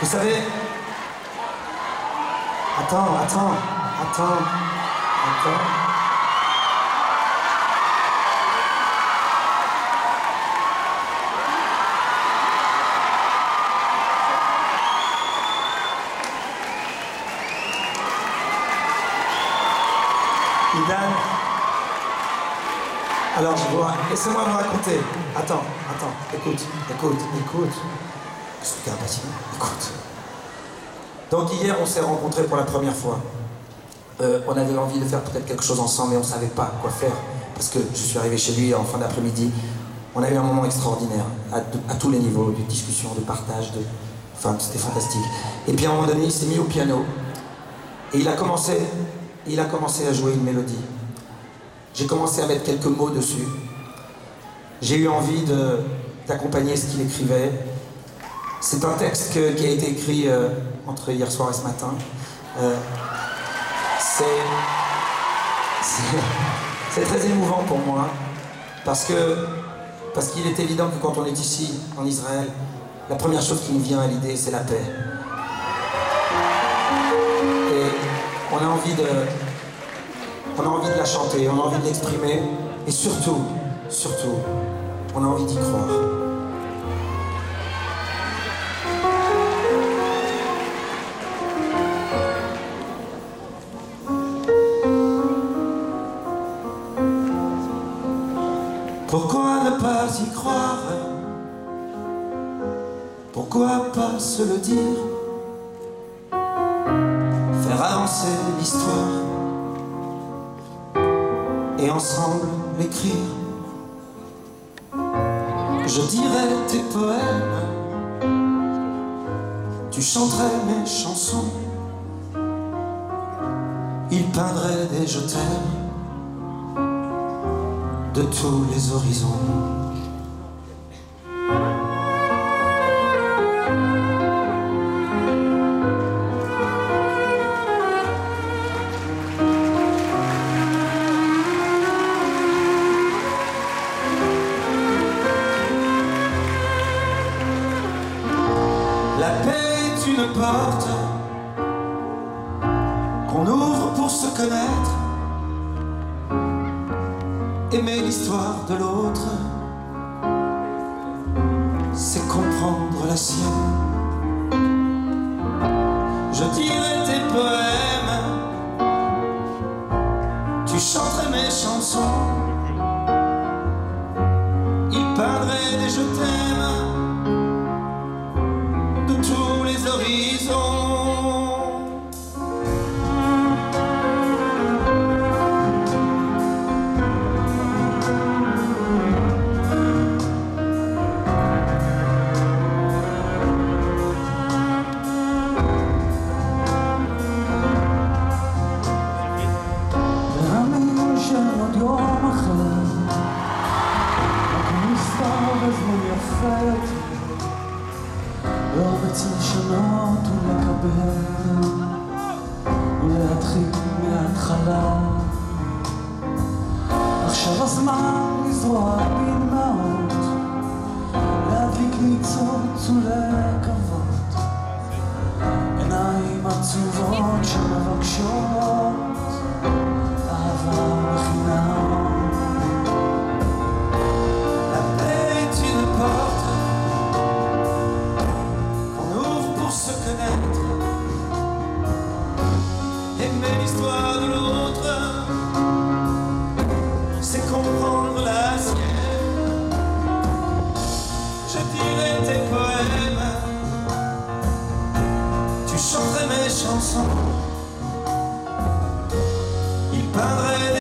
Vous savez. Attends, attends, attends, attends. Idan. Alors je vois. Laissez-moi vous raconter. Attends, attends. Écoute, écoute, écoute. Écoute. Donc hier, on s'est rencontrés pour la première fois. Euh, on avait envie de faire peut-être quelque chose ensemble, mais on ne savait pas quoi faire. Parce que je suis arrivé chez lui en fin d'après-midi. On a eu un moment extraordinaire, à, tous les niveaux, de discussion, de partage, de... Enfin, c'était fantastique. Et puis à un moment donné, il s'est mis au piano. Et il a commencé, il a commencé à jouer une mélodie. J'ai commencé à mettre quelques mots dessus. J'ai eu envie d'accompagner ce qu'il écrivait. C'est un texte qui a été écrit euh, entre hier soir et ce matin. Euh, c'est, très émouvant pour moi parce parce qu'il est évident que quand on est ici en Israël, la première chose qui nous vient à l'idée, c'est la paix. Et on a envie de, on a envie de la chanter, on a envie de l'exprimer, et surtout, surtout, on a envie d'y croire. Pourquoi ne pas y croire? Pourquoi pas se le dire? Faire avancer l'histoire. Et ensemble l'écrire. Je dirais tes poèmes, tu chanterais mes chansons, il peindrait des je t'aime de tous les horizons. La paix est une porte qu'on ouvre pour se connaître aimer l'histoire de l'autre, c'est comprendre la sienne. Je dirais tes poèmes, tu chanterais mes chansons, il peindrait des je t'aime de tous les horizons. ואומץ לשנות ולקבל ולהתחיל מההתחלה. עכשיו הזמן לזרוע בדמעות tu chanterais